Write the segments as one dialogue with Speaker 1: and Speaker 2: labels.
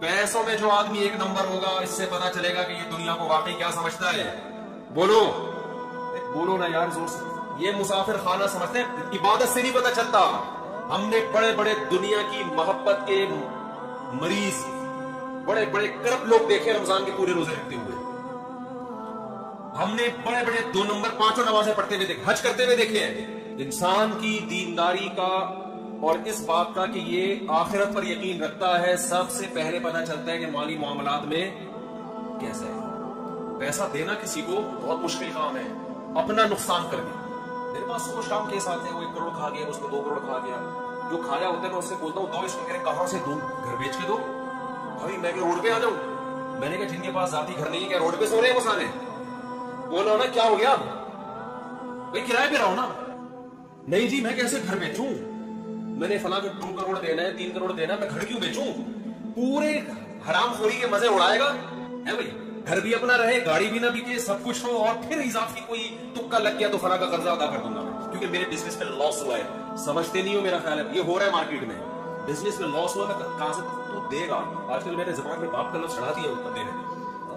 Speaker 1: पैसों में जो आदमी एक नंबर होगा इससे पता चलेगा कि ये दुनिया को वाकई क्या समझता है। बोलो। बोलो ना यार ज़ोर से। ये मुसाफिर खाना समझते हैं? इबादत से नहीं पता चलता। हमने बड़े बड़े दुनिया की मोहब्बत के मरीज़ बड़े बड़े करप लोग देखे रमज़ान के पूरे रोज़े रखते हुए। हमने बड़े बड़े दो नंबर पाँचों नमाजें पढ़ते हुए देखे हज करते हुए देखे हैं। इंसान की दीनदारी का और इस बात का कि ये आखिरत पर यकीन रखता है, सबसे पहले पता चलता है कि माली मामलात में कैसा है। पैसा देना किसी को बहुत मुश्किल काम है। अपना नुकसान कर दिया। मेरे पास कुछ काम केस आते हैं, वो एक करोड़ खा गया, उसको दो करोड़ खा गया। जो खाया होता है मैं उससे बोलता हूँ, दो इसको कह कहाँ से दो? घर बेच के दो। भाई, मैं रोड पे आ जाऊँ? मैंने कहा, जिनके पास जाती घर नहीं है रोड पे सो रहे हैं वो सारे? बोलो ना क्या हो गया? भाई, किराए पे रहो ना। नहीं जी, मैं कैसे घर बेचूं? मैंने फला को दो करोड़ देना है, तीन करोड़ देना है, मैं घर क्यों बेचूं? पूरे हराम खोरी के मज़े उड़ाएगा? है भाई, घर भी अपना रहे, गाड़ी भी ना बिके, सब कुछ हो, और फिर इजाफी कोई तुक्का लग गया तो फला का कर्जा अदा कर दूँगा क्योंकि मेरे बिज़नेस में लॉस हुआ है। समझते नहीं हो मेरा ख्याल है? ये हो रहा है मार्केट में। बिज़नेस में लॉस हुआ, मैं कहाँ से तो देगा? आजकल मेरे जबान में बाप का लफ्ज चढ़ा दिया बंदे ने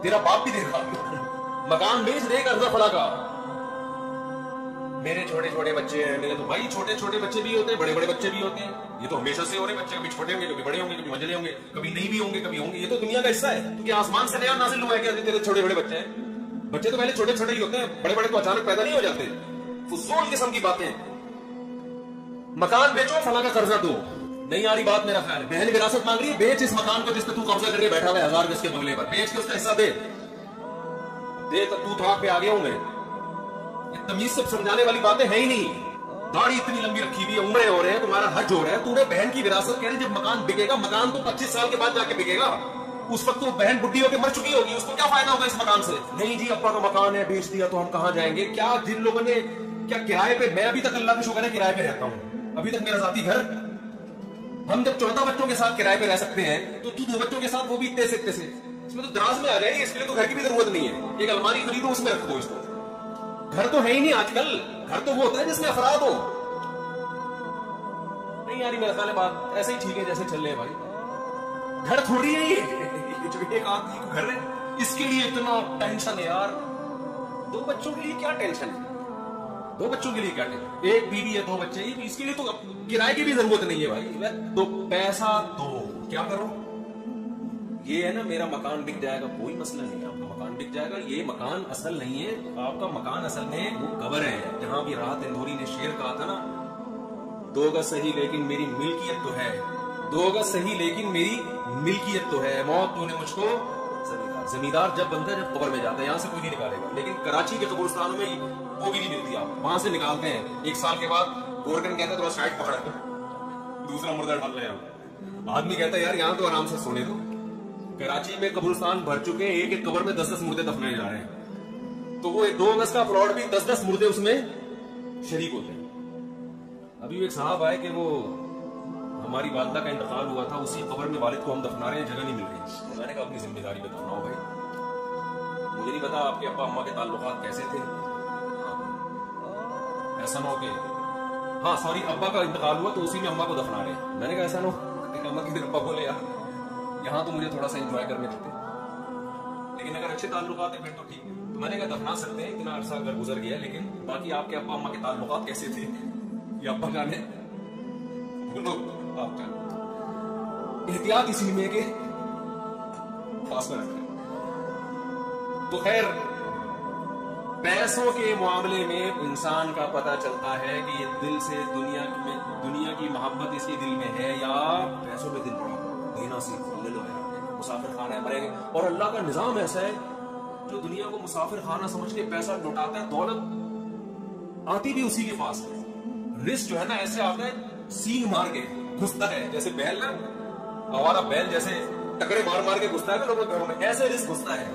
Speaker 1: तेरा बाप भी देगा। मकान बेच दे कर्जा फला का। मेरे छोटे छोटे बच्चे हैं, मेरे तो भाई छोटे छोटे बच्चे भी होते हैं बड़े बड़े बच्चे भी होते हैं। ये तो हमेशा से हो रहे बच्चे कभी छोटे होंगे, कभी बड़े होंगे, कभी मंझले होंगे, कभी नहीं भी होंगे, कभी होंगे। ये तो दुनिया का हिस्सा है। क्योंकि आसमान से नया नाजिल हुआ है तेरे छोटे बड़े बच्चे हैं। बच्चे तो पहले छोटे छोटे ही होते हैं बड़े बड़े तो अचानक पैदा नहीं हो जाते। फजूल किस्म की बातें। मकान बेचो, फला का कर्जा दो। नहीं आ रही बात, मेरा ख्याल बहन विरासत मांग रही है, बेच इस मकान को जिसपे तू कब्जा करके बैठा हुआ है, हज़ार गज के बंगले पर। बेच के उसका हिस्सा दे। दे तो तू थाक पे आ गया हूँ मैं तमीज से समझाने वाली बातें है ही नहीं। दाढ़ी इतनी लंबी रखी हुई है उम्र हो रहे हैं, तुम्हारा हज हो रहा है। तूने बहन की विरासत कह रही जब मकान बिकेगा, मकान तो 25 साल के बाद जाके बिकेगा। उस वक्त तो बहन बुढ़ी होकर मर चुकी होगी, उसको क्या फ़ायदा होगा इस मकान से? नहीं जी, अपना का मकान है, बेच दिया तो हम कहाँ जाएँगे? क्या जिन लोगों ने, क्या किराए पे, मैं अभी तक अल्लाह का शुक्र है किराए पे रहता हूँ। अभी तक मेरा जाती घर। हम जब चौदह बच्चों के साथ किराए पे रह सकते हैं तो तू दो बच्चों के साथ वो भी इतने से इतने से। इसमें तो दराज में आ जाएगी, इसके लिए तो घर की भी ज़रूरत नहीं है। एक अलमारी खरीदो, उसमें रख इसको। घर तो है ही नहीं आजकल। घर तो वो होता है जिसमें अफराद हो। नहीं यार मेरा ख्याल बात ऐसे ही ठीक है जैसे चल रहे भाई। घर थोड़ी है ये। जो एक आदमी घर है, इसके लिए इतना टेंशन है यार। दो बच्चों के लिए क्या टेंशन है? दो बच्चों के लिए क्या टेंशन एक बीवी है, दो बच्चे इसके लिए तो किराए की भी ज़रूरत नहीं है भाई। तो पैसा दो। क्या करो? ये है ना, मेरा मकान बिक जाएगा, कोई मसला नहीं आपका बिक जाएगा। ये मकान असल नहीं है। आपका मकान असल में वो कबर है, जहाँ भी राहत इंदौरी ने शेर कहा था ना, दो गज सही लेकिन मेरी मिल्कियत तो है। दो गज सही लेकिन मेरी मिल्कियत तो है। मौत तूने मुझको जमींदार जब बनता है जब कबर में जाता है, यहाँ से कोई नहीं निकालेगा। लेकिन कराची के कब्रस्तानों में वो भी नहीं मिलती आप। वहाँ से निकालते हैं। एक साल के बाद गोरगन कहता है, थोड़ा साइड पकड़। दूसरा मुर्दा डाल रहे हैं आदमी कहता है, यार, यहाँ तो आराम से सोने दो। कराची में कब्रिस्तान भर चुके हैं एक एक कबर में दस दस मुर्दे दफनाए जा रहे हैं। तो वो एक दो अगस्त का प्लॉट भी दस दस मुर्दे उसमें शरीक होते हैं। अभी एक साहब आए कि वो हमारी वालदा का इंतकाल हुआ था, उसी कबर में वालिद को हम दफना रहे हैं, जगह नहीं मिल रही। मैंने कहा, अपनी ज़िम्मेदारी दफनाओ भाई। मुझे नहीं पता आपके अब्बा अम्मा के ताल्लुकात कैसे थे। ऐसा ना हो के हाँ सॉरी अब्बा का इंतकाल हुआ तो उसी में अम्मा को दफना रहे। मैंने कहा, ऐसा ना हो अम्मा की अब्बा बोले, यार। यहाँ तो मुझे थोड़ा सा इंजॉय करने देते लेकिन अगर अच्छे ताल्लुकात है फिर तो ठीक है। तो मैंने कहा दफना सकते हैं, इतना अरसा अगर गुजर गया, लेकिन बाकी आपके अब्बा अम्मा के ताल्लुकात कैसे थे? ये अब्बा का ने बोलो आपका। एहतियात इसी में के पास में रखें तो खैर, पैसों के मामले में इंसान का पता चलता है कि ये दिल से दुनिया में दुनिया की मोहब्बत इसके दिल में है या पैसों में दिल पड़ा। देना सीख ले लो मुसाफिर खाना है। मरेंगे और अल्लाह का निज़ाम ऐसा है, जो दुनिया को मुसाफिर खाना समझ के पैसा लुटाता है, दौलत आती भी उसी के पास है। रिस्क जो है ना, ऐसे आता है सींग मार के घुसता है। जैसे बैल ना हमारा बैल जैसे टकरे मार मार के घुसता है ना लोगों के घरों में, ऐसे रिस्क घुसता है।